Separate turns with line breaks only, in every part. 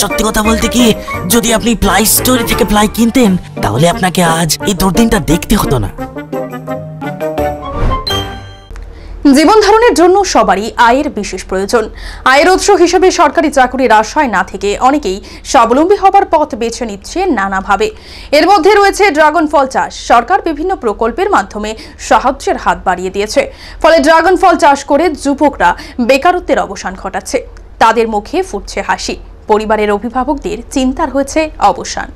সত্যি কথা বলতে কি, যদি আপনি প্লাই স্টোরি থেকে প্লাই কিনতেন, তাহলে আপনাকে আজ এই দুর্দিনটা দেখতে হতো না।
জীবন ধারণের জন্য সবারই আয়ের বিশেষ প্রয়োজন। আয়ের উৎস হিসেবে সরকারি চাকরির আশায় না থেকে অনেকেই স্বাবলম্বী হবার পথ বেছে নিচ্ছে নানাভাবে। এর মধ্যে রয়েছে ড্রাগন ফল চাষ। সরকার বিভিন্ন প্রকল্পের মাধ্যমে সাহায্যের হাত বাড়িয়ে দিয়েছে। ফলে ড্রাগন ফল চাষ করে যুবকরা বেকারত্বের অবসান ঘটাচ্ছে। তাদের মুখে ফুটছে হাসি। পরিবারের অভিভাবকদের চিন্তার হয়েছে অবসান।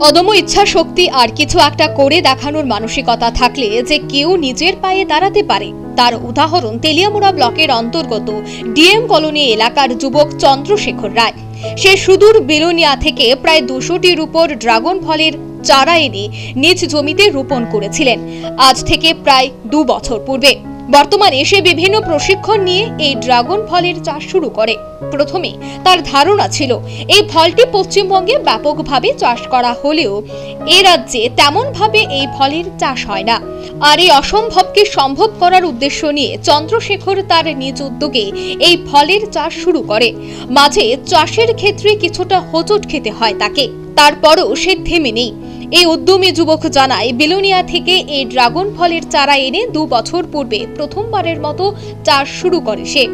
অদম্য ইচ্ছা শক্তি আর কিছু একটা করে দেখানোর মানসিকতা থাকলে যে কেউ নিজের পায়ে দাঁড়াতে পারে। তার উদাহরণ তেলিয়ামুড়া ব্লকের অন্তর্গত ডিএম কলোনি এলাকার যুবক চন্দ্রশেখর রায়। সে সুদূর বিলোনিয়া থেকে প্রায় দুশোটির উপর ড্রাগন ফলের চারা এনে নিজ জমিতে রোপণ করেছিলেন। আজ থেকে প্রায় দু বছর পূর্বে। বর্তমানে সে বিভিন্ন প্রশিক্ষণ নিয়ে এই ড্রাগন ফলের চাষ শুরু করে। প্রথমে তার ধারণা ছিল, এই ফলটি পশ্চিমবঙ্গে ব্যাপকভাবে চাষ করা হলেও এ রাজ্যে তেমনভাবে এই ফলের চাষ হয় না। আর এই অসম্ভবকে সম্ভব করার উদ্দেশ্য নিয়ে চন্দ্রশেখর তার নিজ উদ্যোগে এই ফলের চাষ শুরু করে। মাঝে চাষের ক্ষেত্রে কিছুটা হোঁচট খেতে হয় তাকে। তারপরও সে থেমে নেই। এই উদ্যমী যুবক জানায়, বেলুনিয়া থেকে এই ড্রাগন ফলের চারা এনে দু বছর পূর্বে প্রথমবারের মতো চাষ শুরু করে সে।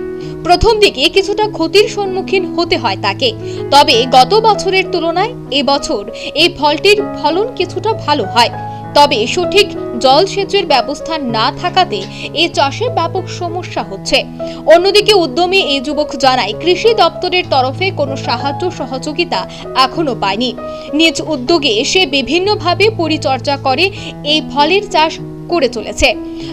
প্রথম দিকে কিছুটা ক্ষতির সম্মুখীন হতে হয় তাকে। তবে গত বছরের তুলনায় এবছর এই ফলটির ফলন কিছুটা ভালো হয়। তবে সঠিক জলসেচের ব্যবস্থা না থাকাতে এ চাষে ব্যাপক সমস্যা হচ্ছে। অন্যদিকে উদ্যমী এই যুবক জানায়, কৃষি দপ্তরের তরফে কোনো সাহায্য সহযোগিতা এখনও পায়নি। নিজ উদ্যোগে সে বিভিন্নভাবে পরিচর্যা করে এই ফলের চাষ করে চলেছে।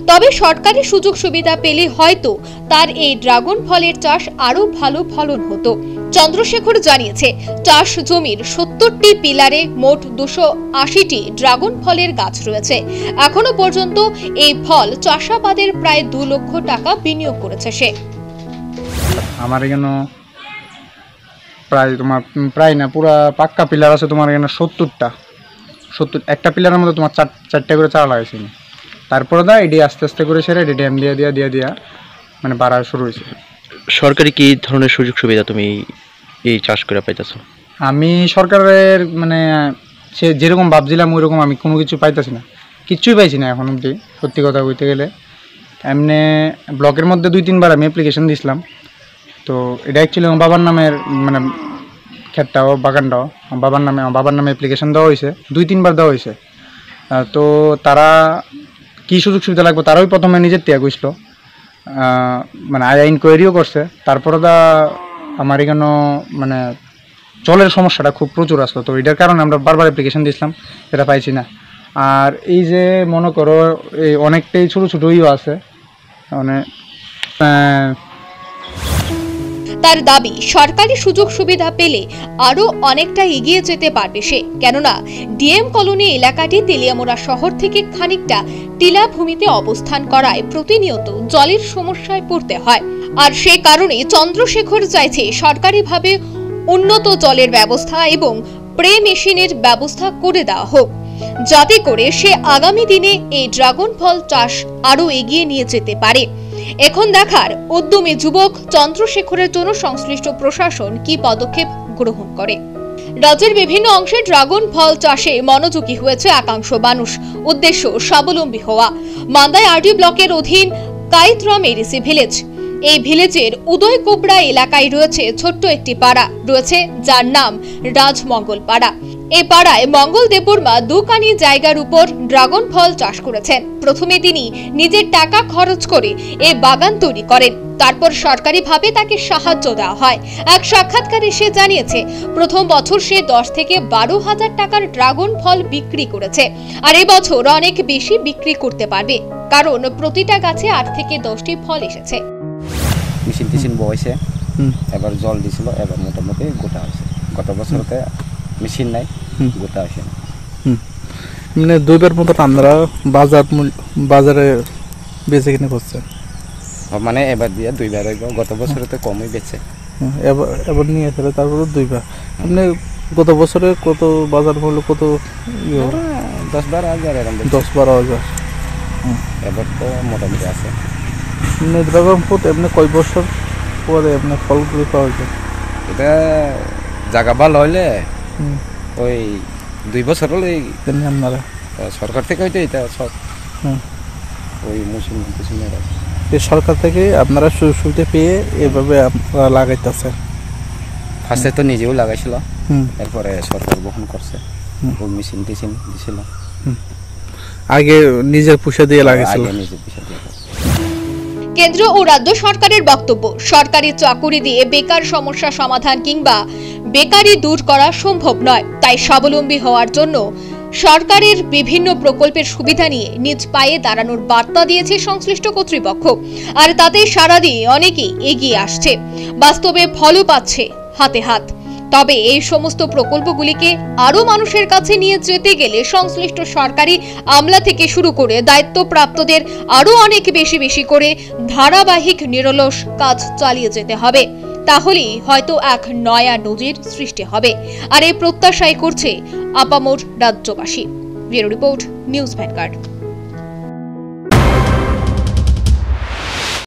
তবে সরকারি সুযোগ সুবিধা পেলে হয়তো তার এই ড্রাগন ফলের চাষ আরও ভালো ফলন হতো। চন্দ্রশেখর জানিয়েছে, চাষ জমির সত্তরটি পিলারে মোট দুশো আশিটি ড্রাগন ফলের গাছ রয়েছে। এখনও পর্যন্ত এই ফল চাষাবাদের প্রায় দু লক্ষ টাকা বিনিয়োগ করেছে সে।
আমার এখানে প্রায় তোমার, প্রায় না, পুরা পাক্কা পিলার আছে তোমার এখানে সত্তরটা। সত্তর, একটা পিলারের মধ্যে তোমার চার, চারটে করে চারা লাগাইছি। তারপরে দা, এটি আস্তে আস্তে করে সেরে, এটি ড্যাম দিয়ে, দিয়া দিয়ে, দিয়া মানে বাড়া শুরু হয়েছে।
সরকারি কি ধরনের সুযোগ সুবিধা তুমি এই চাষ করে পাইতেছ?
আমি সরকারের মানে সে যেরকম ভাবছিলাম ওই রকম আমি কোনো কিছু পাইতেছি না। কিচ্ছুই পাইছি না এখন অবধি, সত্যি কথা বলতে গেলে। এমনি ব্লকের মধ্যে দুই, তিনবার আমি অ্যাপ্লিকেশন দিয়েছিলাম তো এটা অ্যাকচুয়ালি আমার বাবার নামের মানে ক্ষেতটাও, বাগানটাও। আমার বাবার নামে, আমার বাবার নামে অ্যাপ্লিকেশন দেওয়া হয়েছে। দুই, তিনবার দেওয়া হয়েছে। তো তারা কী সুযোগ সুবিধা লাগবে, তারাই প্রথমে নিজের ত্যাগ হয়েছিল মানে আয়া ইনকোয়ারিও করছে। তারপরে দা আমার এখানে মানে জলের সমস্যাটা খুব প্রচুর আসলো তো এটার কারণে আমরা বারবার অ্যাপ্লিকেশন দিয়েছিলাম সেটা পাইছি না। আর এই যে মনে করো, এই অনেকটাই ছোটো ছোটোইও আছে। মানে
তার দাবি, সরকারি সুযোগ সুবিধা পেলে আরও অনেকটা এগিয়ে যেতে পারবে সে। কেননা, ডিএম কলোনি এলাকাটি তেলিয়ামোড়া শহর থেকে খানিকটা টিলা ভূমিতে অবস্থান করায় প্রতিনিয়ত জলের সমস্যায় পড়তে হয়। আর সে কারণে চন্দ্রশেখর চাইছে সরকারিভাবে উন্নত জলের ব্যবস্থা এবং প্রে মেশিনের ব্যবস্থা করে দেওয়া হোক। যাতে করে সে আগামী দিনে এই ড্রাগন ফল চাষ আরও এগিয়ে নিয়ে যেতে পারে। এখন দেখার উদ্যমী যুবক চন্দ্রশেখরের জন্য সংশ্লিষ্ট প্রশাসন কি পদক্ষেপ গ্রহণ করে? রাজ্যের বিভিন্ন অংশে ড্রাগন ফল চাষে মনোযোগী হয়েছে একাংশ মানুষ। উদ্দেশ্য স্বাবলম্বী হওয়া। মান্দায় আরডি ব্লকের অধীন কাইতরাম এরিসি ভিলেজ। এই ভিলেজের উদয় কোবরা এলাকায় রয়েছে ছোট্ট একটি পাড়া। রয়েছে যার নাম রাজমঙ্গল পাড়া এ পাড়ায় মঙ্গল দেববর্মা দুকানি জায়গার উপর ড্রাগন ফল চাষ করেছেন। প্রথমে তিনি নিজের টাকা খরচ করে এ বাগান তৈরি করেন। তারপর সরকারিভাবে তাকে সাহায্য দেওয়া হয়। এক সাক্ষাৎকারে সে জানিয়েছে প্রথম বছর সে দশ থেকে বারো হাজার টাকার ড্রাগন ফল বিক্রি করেছে আর এবছর অনেক বেশি বিক্রি করতে পারবে। কারণ প্রতিটা গাছে আট থেকে দশটি ফল এসেছে।
মেশিন টিশিন
হুম।
এবার জল দিছিল এবার মোটামুটি গোটা হয়েছে। গত বছরতে মেশিন নাই গোটা হয়েছে না।
মানে দুইবার মতো আমরা বাজার মূল্য- বাজারে বেচে কিনে করছেন?
মানে এবার দিয়ে দুইবার গত বছরতে কমই বেচে।
এবার নিয়ে ফেলে তারপরে দুইবার। আপনি গত বছরে কত বাজার মূল্য কত ইয়ে? হলো?
দশ বারো হাজার এরকম।
দশ বারো হাজার।
এবার তো মোটামুটি আছে।
এমনি ড্রাগন ফ্রুট এমনি কয় বছর পরে এমনি ফলগুলি পাওয়া যায়?
এটা জায়গা ভালো হইলে
হুম।
ওই দুই বছর হলে
এমনি আপনারা?
সরকার থেকে হয়তো এটা সব ওই মুসলমান মুসলমানরা
এই সরকার থেকে আপনারা সুযোগ সুবিধা পেয়ে এভাবে আপনারা লাগাইতেছেন।
ফার্স্টে তো নিজেও লাগাইছিল।
হুম।
এরপরে সরকার বহন করছে। ওই মেশিন টেশিন দিছিল।
আগে নিজের পুষে দিয়ে লাগাইছিল।
আগে নিজে পিছিয়ে দিয়ে
কেন্দ্র ও রাজ্য সরকারের বক্তব্য সরকারি চাকুরি দিয়ে বেকার সমস্যা সমাধান কিংবা বেকারি দূর করা সম্ভব নয়, তাই স্বাবলম্বী হওয়ার জন্য সরকারের বিভিন্ন প্রকল্পের সুবিধা নিয়ে নিজ পায়ে দাঁড়ানোর বার্তা দিয়েছে সংশ্লিষ্ট কর্তৃপক্ষ। আর তাতে সারা দিয়ে অনেকেই এগিয়ে আসছে। বাস্তবে ফলও পাচ্ছে হাতে হাত। তবে এই সমস্ত প্রকল্পগুলিকে আরও মানুষের কাছে নিয়ে যেতে গেলে সংশ্লিষ্ট সরকারি আমলা থেকে শুরু করে দায়িত্বপ্রাপ্তদের আরও অনেক বেশি বেশি করে ধারাবাহিক নিরলস কাজ চালিয়ে যেতে হবে। তাহলেই হয়তো এক নয়া নজির সৃষ্টি হবে। আর এই প্রত্যাশাই করছে আপামোর রাজ্যবাসী। Bureau report, News Vanguard.